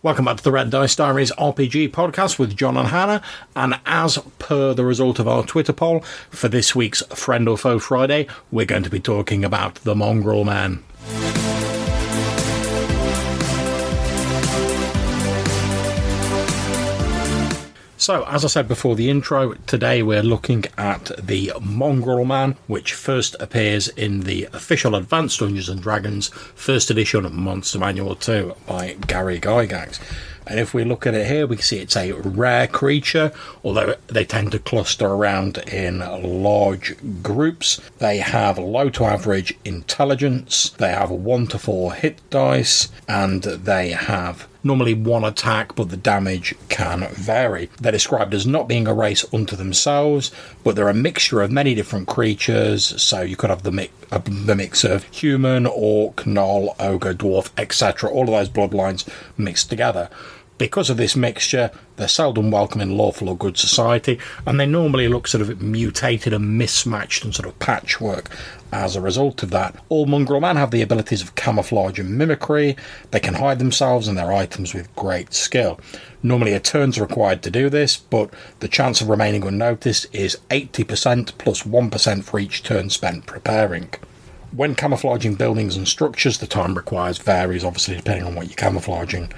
Welcome back to the Red Dice Diaries RPG podcast with John and Hannah. And as per the result of our Twitter poll, for this week's Friend or Foe Friday, we're going to be talking about the Mongrel Man. So, as I said before the intro, today we're looking at the Mongrel Man, which first appears in the official Advanced Dungeons and Dragons First Edition Monster Manual 2 by Gary Gygax. And if we look at it here, we see it's a rare creature, although they tend to cluster around in large groups. They have low to average intelligence, they have 1 to 4 hit dice, and they have normally one attack, but the damage can vary. They're described as not being a race unto themselves, but they're a mixture of many different creatures. So you could have the uh, the mix of human, orc, gnoll, ogre, dwarf, etc. All of those bloodlines mixed together. Because of this mixture, they're seldom welcome in lawful or good society, and they normally look sort of mutated and mismatched and sort of patchwork. As a result of that, all mongrel men have the abilities of camouflage and mimicry. They can hide themselves and their items with great skill. Normally, a turn's required to do this, but the chance of remaining unnoticed is 80% plus 1 for each turn spent preparing. When camouflaging buildings and structures, the time requires varies, obviously, depending on what you're camouflaging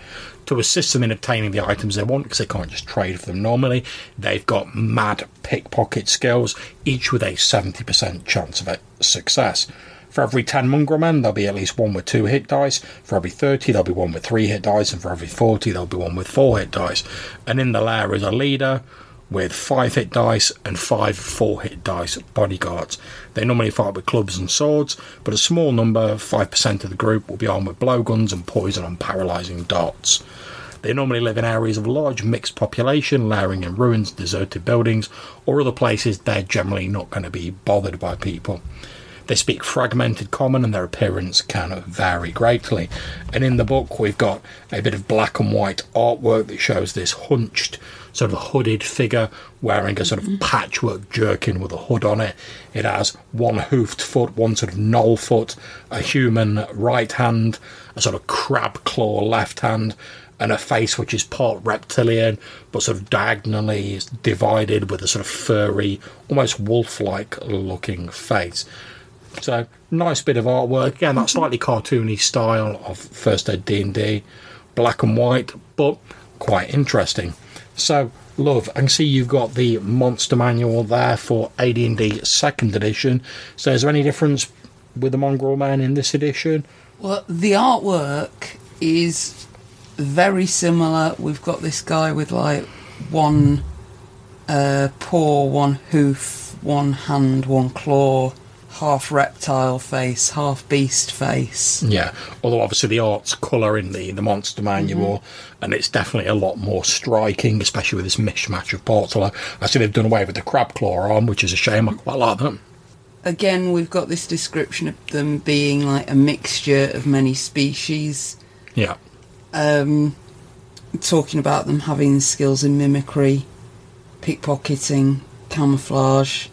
to assist them in obtaining the items they want because they can't just trade for them normally. They've got mad pickpocket skills, each with a 70% chance of success. For every 10 mongrel men, there'll be at least one with two hit dice. For every 30, there'll be one with three hit dice. And for every 40, there'll be one with four hit dice. And in the lair is a leader with five hit dice and five four hit dice bodyguards. They normally fight with clubs and swords, but a small number, 5% of the group, will be armed with blowguns and poison and paralysing darts. They normally live in areas of large mixed population, lairing in ruins, deserted buildings, or other places they're generally not going to be bothered by people. They speak fragmented common and their appearance can vary greatly. And in the book, we've got a bit of black and white artwork that shows this hunched, sort of hooded figure wearing a sort of mm-hmm. patchwork jerkin with a hood on it. It has one hoofed foot, one sort of gnoll foot, a human right hand, a sort of crab claw left hand, and a face which is part reptilian but sort of diagonally divided with a sort of furry, almost wolf-like looking face. So nice bit of artwork. Again, that mm-hmm. slightly cartoony style of first ed D and D, black and white, but quite interesting. So love, I can see you've got the monster manual there for AD&D second edition. So is there any difference with the Mongrel Man in this edition? Well, the artwork is very similar. We've got this guy with like one uh, paw, one hoof, one hand, one claw, half reptile face, half beast face. Yeah, although obviously the art's colour in the, the monster manual, mm-hmm. and it's definitely a lot more striking, especially with this mishmash of parts. Although I see they've done away with the crab claw arm, which is a shame. I quite like them. Again, we've got this description of them being like a mixture of many species. Yeah. Um, talking about them having skills in mimicry, pickpocketing, camouflage,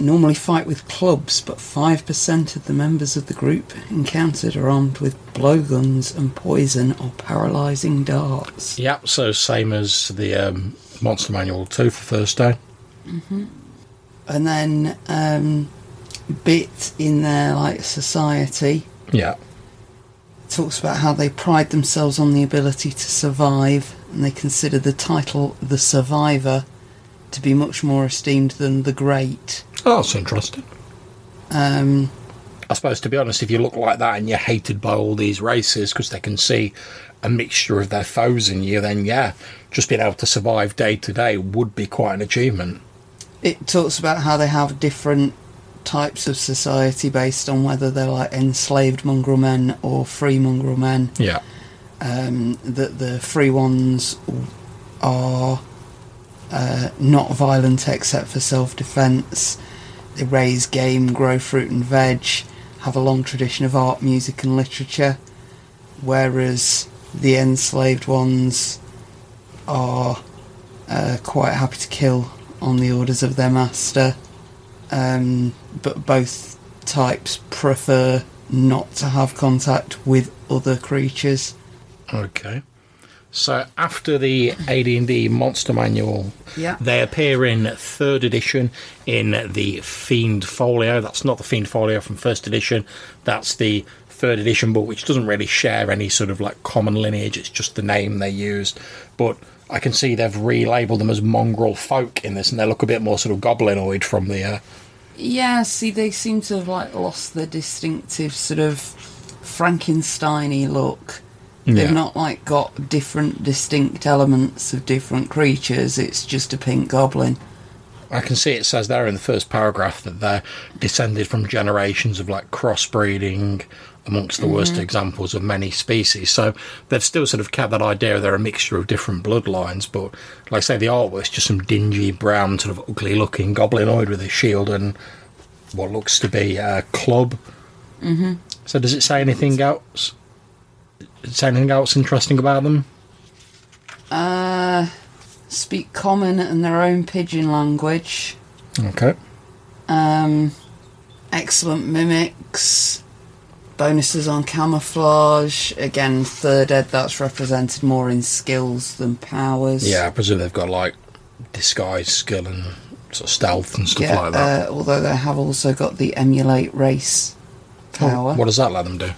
normally fight with clubs, but 5% of the members of the group encountered are armed with blowguns and poison or paralysing darts. Yep, so same as the um, Monster Manual 2 for first day. Mm-hmm. And then um, bit in their like society. Yeah. Talks about how they pride themselves on the ability to survive and they consider the title the survivor to be much more esteemed than the great. Oh, that's interesting. Um, I suppose, to be honest, if you look like that and you're hated by all these races because they can see a mixture of their foes in you, then yeah, just being able to survive day to day would be quite an achievement. It talks about how they have different types of society based on whether they're like enslaved mongrel men or free mongrel men. Yeah. Um, that the free ones are uh, not violent except for self defence. They raise game, grow fruit and veg, have a long tradition of art, music, and literature, whereas the enslaved ones are uh, quite happy to kill on the orders of their master. Um, but both types prefer not to have contact with other creatures. Okay. So after the AD&D Monster Manual, Yeah. they appear in third edition in the Fiend Folio. That's not the Fiend Folio from first edition. That's the third edition book, which doesn't really share any sort of like common lineage. It's just the name they used. But I can see they've relabeled them as mongrel folk in this, and they look a bit more sort of goblinoid from the. Uh, Yeah, see, they seem to have like lost their distinctive sort of Frankensteiny look. Yeah. They've not like got different distinct elements of different creatures. It's just a pink goblin. I can see it says there in the first paragraph that they're descended from generations of like crossbreeding amongst the worst examples of many species. So they've still sort of kept that idea they're a mixture of different bloodlines, but like I say, the artwork's just some dingy brown, sort of ugly looking goblinoid with a shield and what looks to be a club. Mm-hmm. So does it say anything else? Say anything else interesting about them? Uh, speak common and their own pidgin language. Okay. Um, excellent mimics. Bonuses on camouflage. Again, third ed that's represented more in skills than powers. Yeah, I presume they've got like disguise skill and sort of stealth and stuff Yeah, like that. uh, although they have also got the emulate race power. What does that let them do?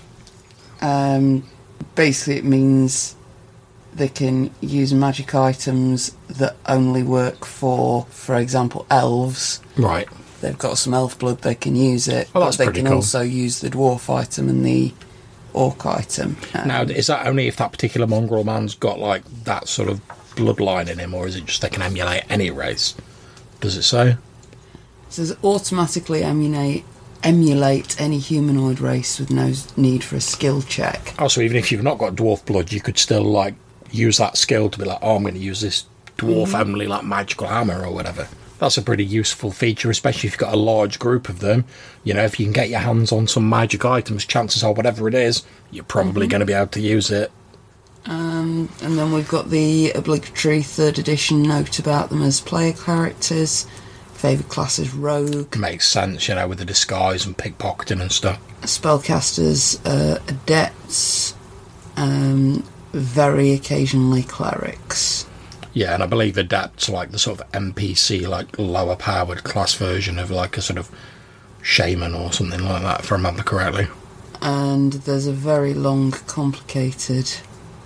Um, basically, it means they can use magic items that only work for, for example, elves. Right. They've got some elf blood, they can use it. Oh, that's but they pretty can cool. also use the dwarf item and the orc item. Um, Now, is that only if that particular mongrel man's got like that sort of bloodline in him, or is it just they can emulate any race? Does it say? it says automatically emulate emulate any humanoid race with no need for a skill check. Also, even if you've not got dwarf blood, you could still like use that skill to be like, oh, I'm going to use this dwarf only like magical hammer or whatever. That's a pretty useful feature, especially if you've got a large group of them. You know, if you can get your hands on some magic items, chances are, whatever it is, you're probably going to be able to use it. Um, and then we've got the obligatory third edition note about them as player characters. Favourite class is rogue. Makes sense, you know, with the disguise and pickpocketing and stuff. Spellcasters, uh, adepts, um, very occasionally clerics. Yeah, and I believe Adept's like the sort of NPC, like lower powered class version of like a sort of shaman or something like that, if I remember correctly. And there's a very long, complicated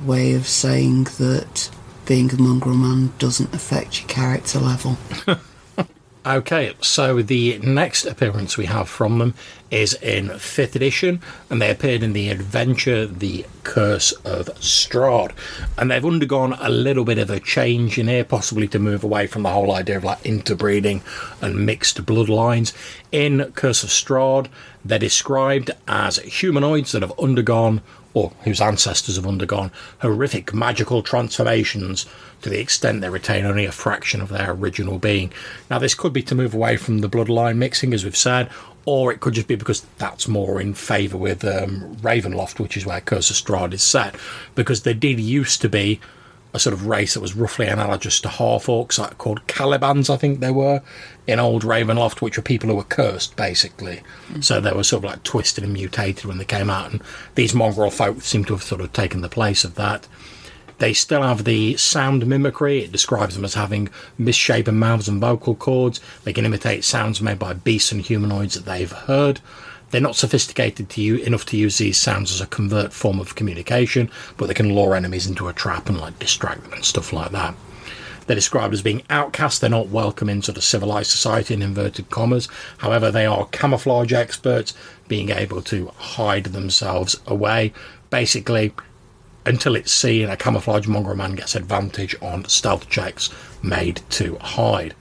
way of saying that being a mongrel man doesn't affect your character level. Okay, so the next appearance we have from them is in 5th edition, and they appeared in the adventure The Curse of Strahd. And they've undergone a little bit of a change in here, possibly to move away from the whole idea of like interbreeding and mixed bloodlines. In Curse of Strahd, they're described as humanoids that have undergone, or whose ancestors have undergone, horrific magical transformations to the extent they retain only a fraction of their original being. Now, this could be to move away from the bloodline mixing, as we've said, or it could just be because that's more in favour with um, Ravenloft, which is where Curse of Strahd is set, because there did used to be a sort of race that was roughly analogous to half orcs, like called Calibans, I think they were, in old Ravenloft, which were people who were cursed, basically. So they were sort of like twisted and mutated when they came out, and these mongrel folk seem to have sort of taken the place of that. They still have the sound mimicry. It describes them as having misshapen mouths and vocal cords. They can imitate sounds made by beasts and humanoids that they've heard. They're not sophisticated to u- enough to use these sounds as a convert form of communication, but they can lure enemies into a trap and like distract them and stuff like that. They're described as being outcast. They're not welcome in sort of civilized society in inverted commas. However, they are camouflage experts, being able to hide themselves away. Basically, until it's seen, a camouflage mongrel man gets advantage on stealth checks made to hide.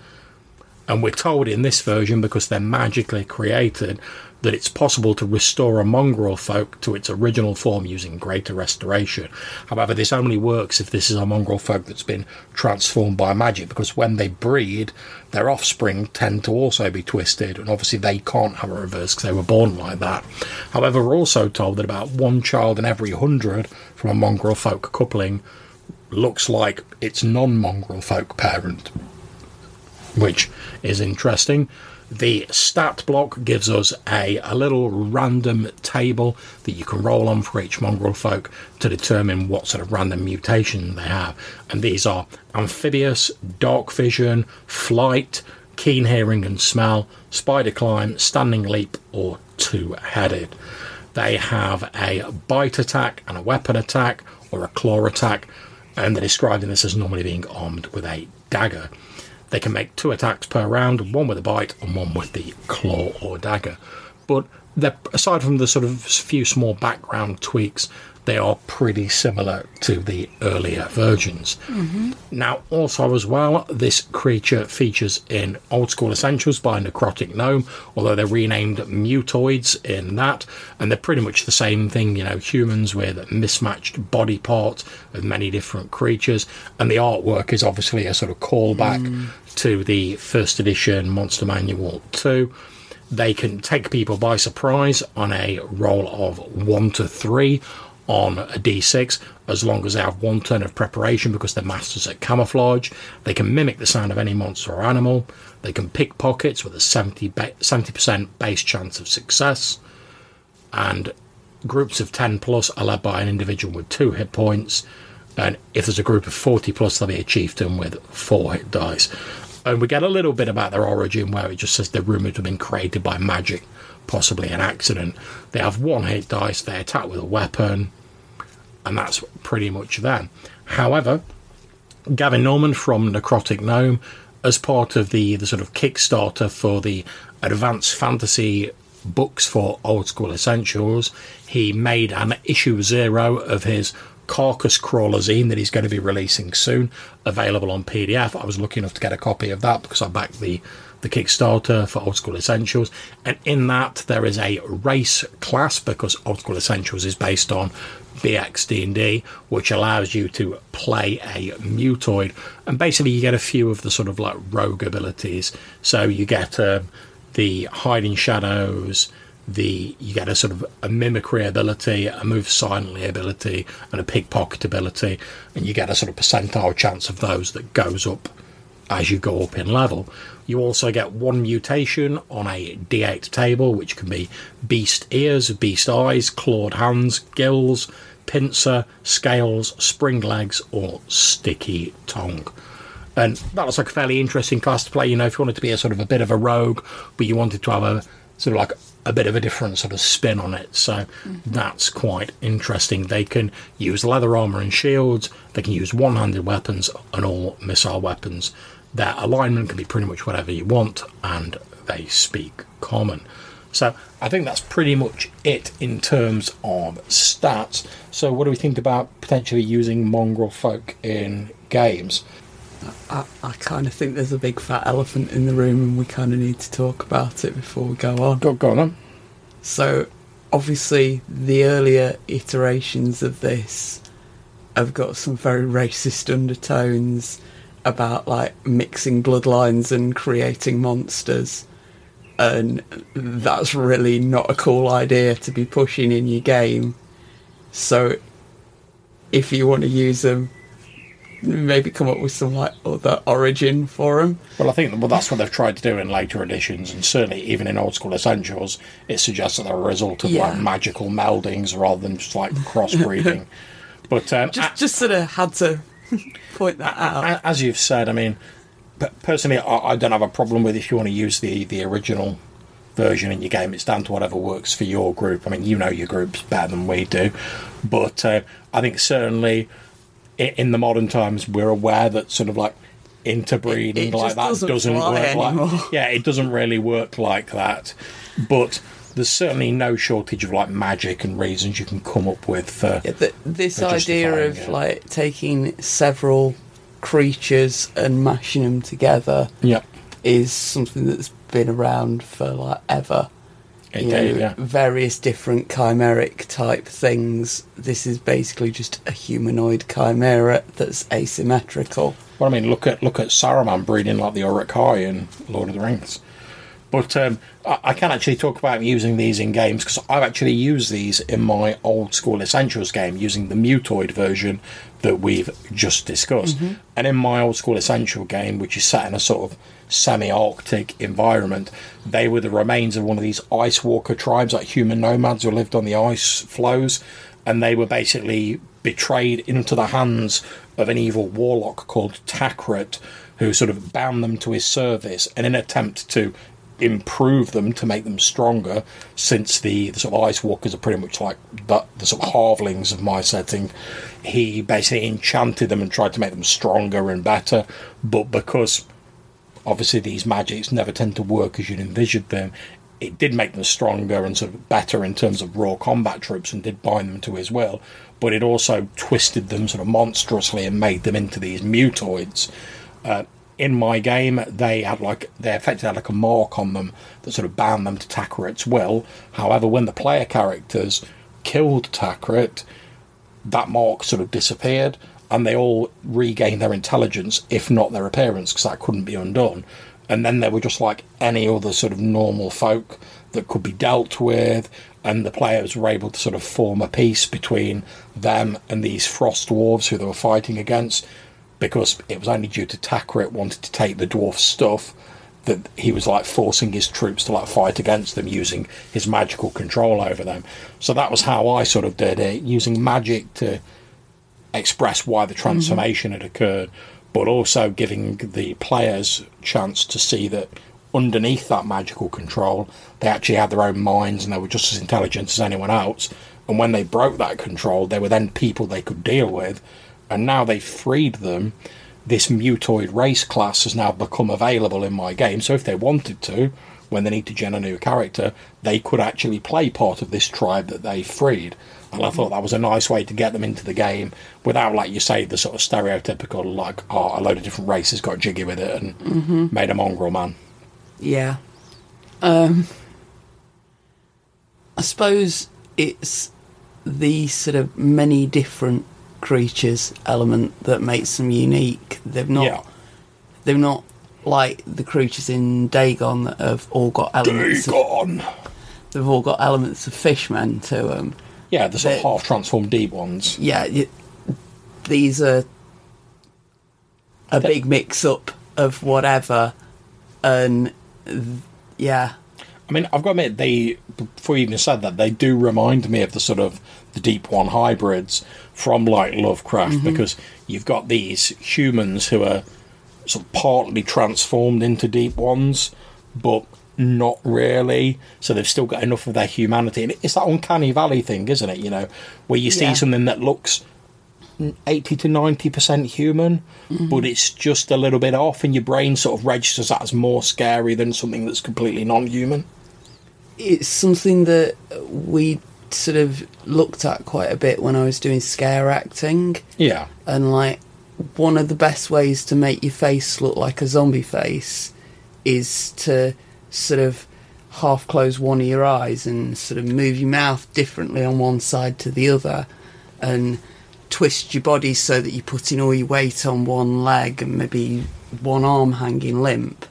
And we're told in this version, because they're magically created, that it's possible to restore a mongrel folk to its original form using greater restoration. However, this only works if this is a mongrel folk that's been transformed by magic, because when they breed, their offspring tend to also be twisted, and obviously they can't have a reverse because they were born like that. However, we're also told that about one child in every hundred from a mongrel folk coupling looks like its non mongrel folk parent which is interesting. The stat block gives us a, a little random table that you can roll on for each mongrel folk to determine what sort of random mutation they have. And these are amphibious, dark vision, flight, keen hearing and smell, spider climb, standing leap, or two headed. They have a bite attack and a weapon attack or a claw attack, and they're describing this as normally being armed with a dagger. They can make two attacks per round, one with a bite and one with the claw or dagger. But aside from the sort of few small background tweaks, they are pretty similar to the earlier versions. Mm-hmm. Now, also as well, this creature features in Old School Essentials by Necrotic Gnome, although they're renamed mutoids in that, and they're pretty much the same thing, you know, humans with mismatched body parts of many different creatures, and the artwork is obviously a sort of callback mm. to the first edition Monster Manual 2 they can take people by surprise on a roll of 1 to 3 on a d6 as long as they have one turn of preparation because they're masters at camouflage. They can mimic the sound of any monster or animal. They can pick pockets with a 70 ba- 70% base chance of success. And groups of 10 plus are led by an individual with 2 hit points. And if there's a group of 40 plus they'll be a chieftain with 4 hit dice. And we get a little bit about their origin where it just says they're rumoured to have been created by magic possibly an accident. They have one hit dice. They attack with a weapon and that's pretty much them. However, Gavin Norman from Necrotic Gnome, as part of the, the sort of Kickstarter for the Advanced Fantasy books for Old School Essentials, he made an issue zero of his Carcass Crawler zine that he's going to be releasing soon, available on PDF. I was lucky enough to get a copy of that because I backed the the Kickstarter for Old School Essentials, and in that there is a race class because Old School Essentials is based on BX D&D, which allows you to play a mutoid, and basically you get a few of the sort of like rogue abilities. So you get um, the hiding shadows, the you get a sort of a mimicry ability, a move silently ability, and a pickpocket ability, and you get a sort of percentile chance of those that goes up as you go up in level. You also get one mutation on a D8 table, which can be beast ears, beast eyes, clawed hands, gills, pincer, scales, spring legs, or sticky tongue. And that looks like a fairly interesting class to play. You know, if you wanted to be a sort of a bit of a rogue, but you wanted to have a sort of like a bit of a different sort of spin on it. So mm-hmm. that's quite interesting. They can use leather armor and shields. They can use one-handed weapons and all missile weapons. Their alignment can be pretty much whatever you want, and they speak common. So I think that's pretty much it in terms of stats. So what do we think about potentially using mongrel folk in games? I, I kind of think there's a big fat elephant in the room, and we kind of need to talk about it before we go on. Go, go on then. So, obviously, the earlier iterations of this have got some very racist undertones about like mixing bloodlines and creating monsters. And that's really not a cool idea to be pushing in your game. So, if you want to use them, maybe come up with some like other origin for them. Well, I think well that's what they've tried to do in later editions, and certainly even in Old School Essentials, it suggests that they're a result of like magical meldings rather than just like crossbreeding. but um, Just, just sort of had to point that out. as you've said, I mean, personally, I, don't have a problem with if you want to use the the original version in your game. It's down to whatever works for your group. I mean, you know your groups better than we do, but uh, I think certainly in the modern times we're aware that sort of like interbreeding It- it like that doesn't doesn't, work anymore. like yeah it doesn't really work like that but there's certainly no shortage of like magic and reasons you can come up with for Yeah, th this for idea of it. like taking several creatures and mashing them together yeah is something that's been around for like ever. You know, yeah various different chimeric type things. This is basically just a humanoid chimera that's asymmetrical. Well, I mean, look at look at Saruman breeding like the Uruk-hai in Lord of the Rings. But um, I, can actually talk about using these in games because I've actually used these in my old school Essentials game using the Mutoid version that we've just discussed. Mm-hmm. And in my old school Essential game, which is set in a sort of semi Arctic environment, they were the remains of one of these ice walker tribes, like human nomads who lived on the ice floes. And they were basically betrayed into the hands of an evil warlock called Takrit, who sort of bound them to his service in an attempt to improve them to make them stronger since the, the sort of ice walkers are pretty much like the, the sort of halflings of my setting. He basically enchanted them and tried to make them stronger and better but because obviously these magics never tend to work as you'd envisioned them it did make them stronger and sort of better in terms of raw combat troops and did bind them to his will but it also twisted them sort of monstrously and made them into these mutoids. Uh, in my game, they had like they effectively had like a mark on them that sort of bound them to Takrit's will. However, when the player characters killed Takrit, that mark sort of disappeared, and they all regained their intelligence, if not their appearance, because that couldn't be undone. And then they were just like any other sort of normal folk that could be dealt with, and the players were able to sort of form a peace between them and these frost dwarves who they were fighting against because it was only due to Takrit wanted to take the dwarf stuff that he was like forcing his troops to like fight against them using his magical control over them. So that was how I sort of did it, using magic to express why the mm-hmm. transformation had occurred, but also giving the players chance to see that underneath that magical control, they actually had their own minds and they were just as intelligent as anyone else. And when they broke that control, they were then people they could deal with and now they've freed them, this mutoid race class has now become available in my game. So if they wanted to, when they need to gen a new character, they could actually play part of this tribe that they freed. And I thought that was a nice way to get them into the game without, like you say, the sort of stereotypical, like, oh, a load of different races got jiggy with it and made a mongrel man. Yeah. Um, I suppose it's the sort of many different creatures element that makes them unique. They've not. Yeah. They're not like the creatures in Dagon that have all got elements. Of, Dagon! they've all got elements of fishmen to them. Yeah, the sort of half transformed deep ones. Yeah, y these are a big mix up of whatever, and th- yeah, I mean, I've got to admit, they before you even said that, they do remind me of the sort of the Deep One hybrids from like Lovecraft mm-hmm. because you've got these humans who are sort of partly transformed into Deep Ones, but not really. So they've still got enough of their humanity, and it's that uncanny valley thing, isn't it? You know, where you see Yeah. something that looks. 80 to 90% human, mm-hmm. but it's just a little bit off, and your brain sort of registers that as more scary than something that's completely non human. it's something that we sort of looked at quite a bit when I was doing scare acting, Yeah. and like one of the best ways to make your face look like a zombie face is to sort of half close one of your eyes and sort of move your mouth differently on one side to the other and twist your body so that you're putting all your weight on one leg and maybe one arm hanging limp.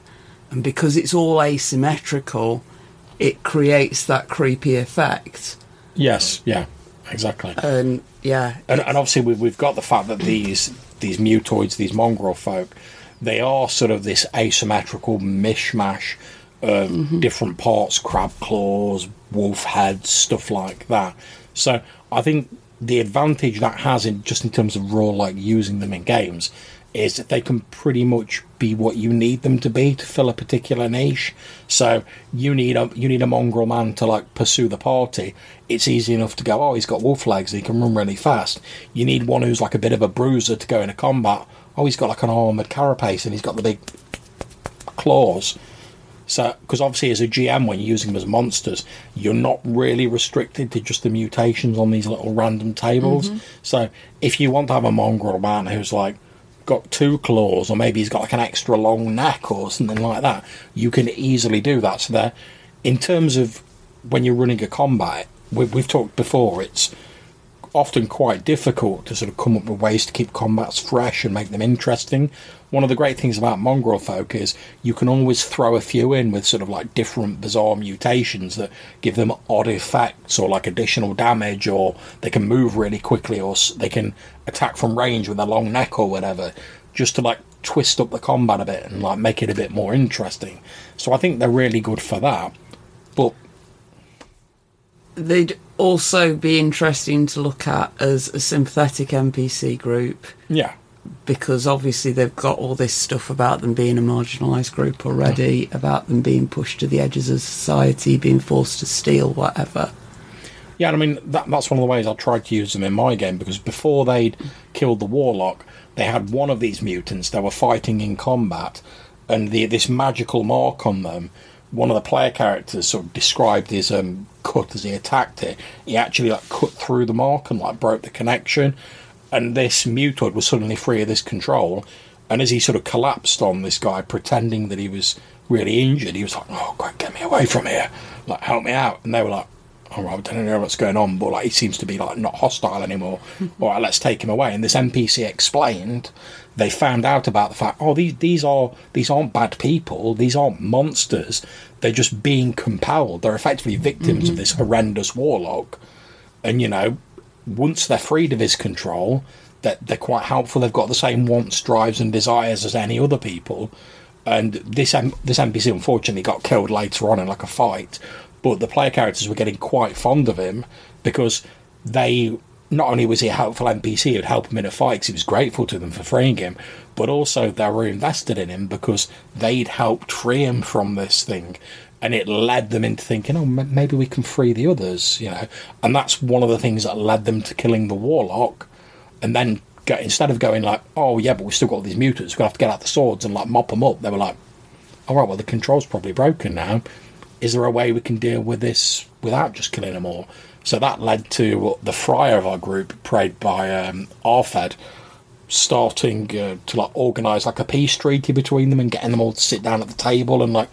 And because it's all asymmetrical it creates that creepy effect Yes. Yeah. Exactly. and yeah and, and obviously we've, we've got the fact that these these mutoids, these mongrel folk, they are sort of this asymmetrical mishmash of mm-hmm. different parts, crab claws, wolf heads, stuff like that. So I think the advantage that has in just in terms of raw like using them in games is that they can pretty much be what you need them to be to fill a particular niche. So you need a you need a mongrel man to like pursue the party. It's easy enough to go, oh, he's got wolf legs, he can run really fast. You need one who's like a bit of a bruiser to go into combat. Oh, he's got like an armored carapace and he's got the big claws. So, because obviously, as a GM, when you're using them as monsters, you're not really restricted to just the mutations on these little random tables. Mm-hmm. So, if you want to have a mongrel man who's like got two claws, or maybe he's got like an extra long neck or something like that, you can easily do that. So, there, in terms of when you're running a combat, we, we've talked before, it's often quite difficult to sort of come up with ways to keep combats fresh and make them interesting. One of the great things about mongrel folk is you can always throw a few in with sort of like different bizarre mutations that give them odd effects or like additional damage, or they can move really quickly, or they can attack from range with a long neck or whatever, just to like twist up the combat a bit and like make it a bit more interesting. So I think they're really good for that. But they'd also be interesting to look at as a sympathetic NPC group. Yeah. Because obviously they've got all this stuff about them being a marginalised group already, about them being pushed to the edges of society, being forced to steal whatever. Yeah, I mean that, that's one of the ways I tried to use them in my game because before they'd killed the warlock, they had one of these mutants. They were fighting in combat, and the, this magical mark on them one of the player characters sort of described his um, cut as he attacked it. He actually like cut through the mark and like broke the connection, and this mutoid was suddenly free of this control. And as he sort of collapsed on this guy, pretending that he was really injured, he was like, "Oh, God, get me away from here! Like, help me out!" And they were like, "All right, I don't know what's going on, but like he seems to be like not hostile anymore. All right, let's take him away." And this NPC explained they found out about the fact, oh, these these are these aren't bad people, these aren't monsters. They're just being compelled. They're effectively victims mm-hmm. of this horrendous warlock. And you know, once they're freed of his control, that they're quite helpful. They've got the same wants, drives, and desires as any other people. And this M- this NPC unfortunately got killed later on in like a fight, but the player characters were getting quite fond of him because they not only was he a helpful NPC who'd help him in a fight because he was grateful to them for freeing him, but also they were invested in him because they'd helped free him from this thing. And it led them into thinking, oh, maybe we can free the others, you know. And that's one of the things that led them to killing the warlock. And then instead of going like, oh, yeah, but we've still got these mutants, we're going to have to get out the swords and like mop them up, they were like, all right, well, the control's probably broken now. Is there a way we can deal with this without just killing them all? So that led to the friar of our group, played by um, Arfed, starting uh, to like organise like a peace treaty between them and getting them all to sit down at the table and like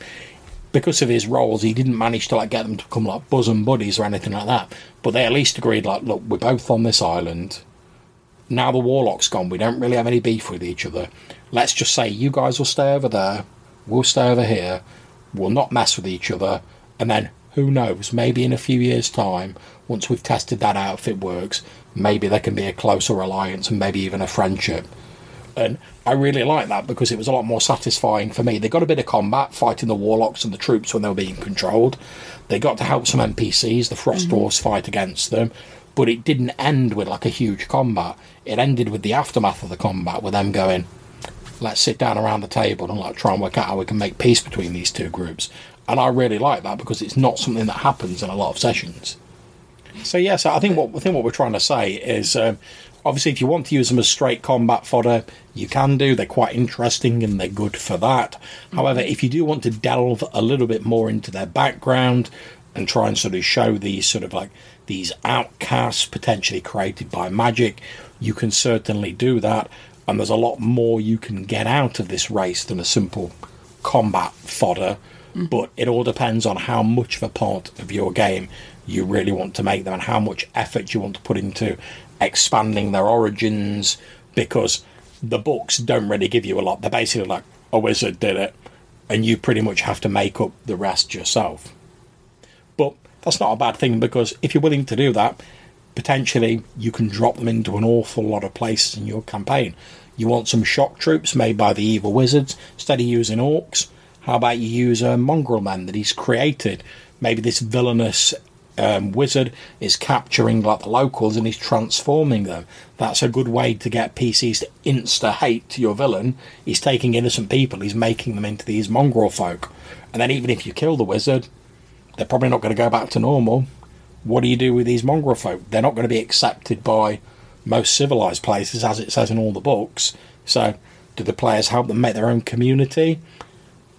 because of his rolls he didn't manage to like get them to become like bosom buddies or anything like that. But they at least agreed like look we're both on this island. Now the warlock's gone we don't really have any beef with each other. Let's just say you guys will stay over there we'll stay over here we'll not mess with each other and then who knows maybe in a few years time once we've tested that out, if it works, maybe there can be a closer alliance and maybe even a friendship. And I really like that because it was a lot more satisfying for me. They got a bit of combat fighting the warlocks and the troops when they were being controlled. They got to help some NPCs, the Frost mm-hmm. Fight against them. But it didn't end with like a huge combat. It ended with the aftermath of the combat, with them going, let's sit down around the table and like try and work out how we can make peace between these two groups. And I really like that because it's not something that happens in a lot of sessions. So yes, yeah, so I think what I think what we're trying to say is um, obviously if you want to use them as straight combat fodder, you can do. They're quite interesting and they're good for that. Mm-hmm. However, if you do want to delve a little bit more into their background and try and sort of show these sort of like these outcasts potentially created by magic, you can certainly do that. And there's a lot more you can get out of this race than a simple combat fodder. Mm-hmm. But it all depends on how much of a part of your game you really want to make them and how much effort you want to put into expanding their origins because the books don't really give you a lot. They're basically like a wizard did it and you pretty much have to make up the rest yourself. But that's not a bad thing because if you're willing to do that, potentially you can drop them into an awful lot of places in your campaign. You want some shock troops made by the evil wizards instead of using orcs. How about you use a mongrel man that he's created? Maybe this villainous um, wizard is capturing like the locals and he's transforming them. That's a good way to get PCs to insta hate to your villain. He's taking innocent people, he's making them into these mongrel folk. And then even if you kill the wizard, they're probably not going to go back to normal. What do you do with these mongrel folk? They're not going to be accepted by most civilized places, as it says in all the books. So, do the players help them make their own community?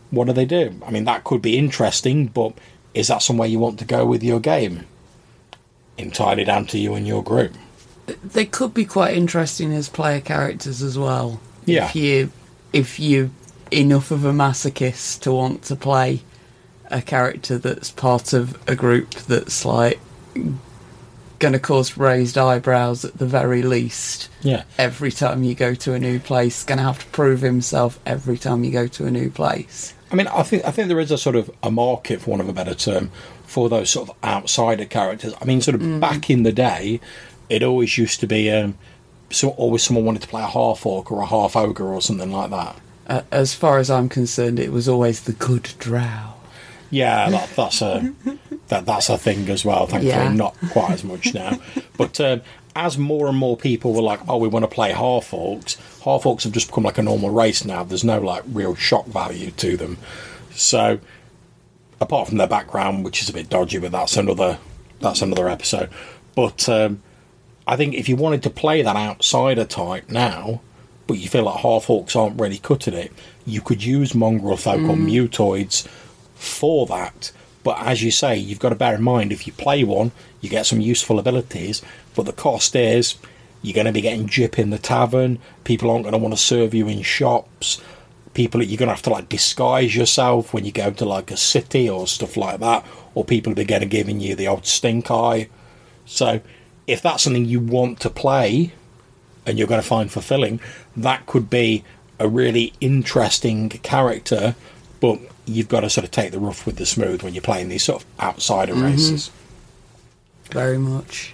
What do they do? I mean, that could be interesting, but is that somewhere you want to go with your game? Entirely down to you and your group. They could be quite interesting as player characters as well. Yeah. If you if you enough of a masochist to want to play a character that's part of a group that's like going to cause raised eyebrows at the very least. Yeah. Every time you go to a new place, going to have to prove himself every time you go to a new place. I mean, I think I think there is a sort of a market, for want of a better term, for those sort of outsider characters. I mean, sort of back in the day, it always used to be um, so always someone wanted to play a half orc or a half ogre or something like that. Uh, as far as I'm concerned, it was always the good drow. Yeah, that, that's a that that's a thing as well. Thankfully, Yeah. not quite as much now. But um, as more and more people were like, "Oh, we want to play half orcs," half orcs have just become like a normal race now. There's no like real shock value to them. So, apart from their background, which is a bit dodgy, but that's another that's another episode. But um, I think if you wanted to play that outsider type now, but you feel like half orcs aren't really cutting it, you could use mongrel folk or mutoids for that. But as you say, you've got to bear in mind if you play one, you get some useful abilities, but the cost is you're going to be getting jip in the tavern. People aren't going to want to serve you in shops. People, you're going to have to like disguise yourself when you go to like a city or stuff like that, or people are going to be giving you the old stink eye. So, if that's something you want to play and you're going to find fulfilling, that could be a really interesting character, but you've got to sort of take the rough with the smooth when you're playing these sort of outsider mm-hmm. races. Very much.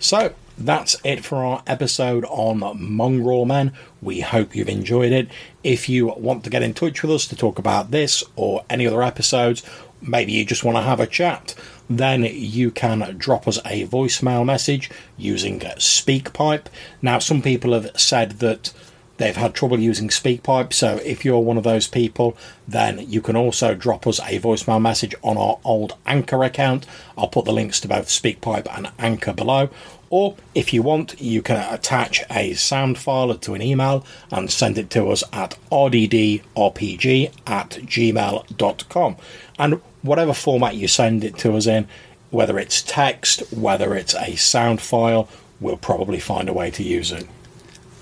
So that's it for our episode on Mongrel Man. We hope you've enjoyed it. If you want to get in touch with us to talk about this or any other episodes, maybe you just want to have a chat, then you can drop us a voicemail message using SpeakPipe. Now, some people have said that they've had trouble using SpeakPipe, so if you're one of those people, then you can also drop us a voicemail message on our old Anchor account. I'll put the links to both SpeakPipe and Anchor below. Or if you want, you can attach a sound file to an email and send it to us at rddrpg at gmail.com. And whatever format you send it to us in, whether it's text, whether it's a sound file, we'll probably find a way to use it.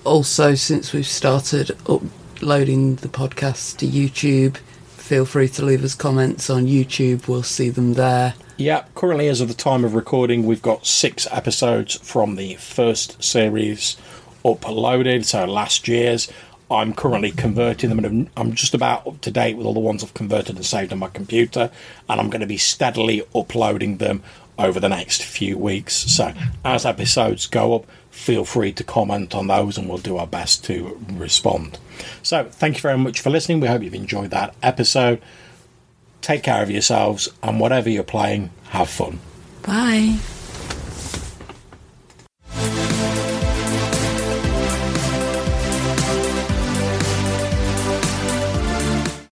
Also, since we've started uploading the podcast to YouTube, feel free to leave us comments on YouTube. We'll see them there. Yeah, currently, as of the time of recording, we've got six episodes from the first series uploaded, so last year's. I'm currently converting them, and I'm just about up to date with all the ones I've converted and saved on my computer, and I'm going to be steadily uploading them over the next few weeks. So, as episodes go up, feel free to comment on those, and we'll do our best to respond. So, thank you very much for listening. We hope you've enjoyed that episode. Take care of yourselves, and whatever you're playing, have fun. Bye.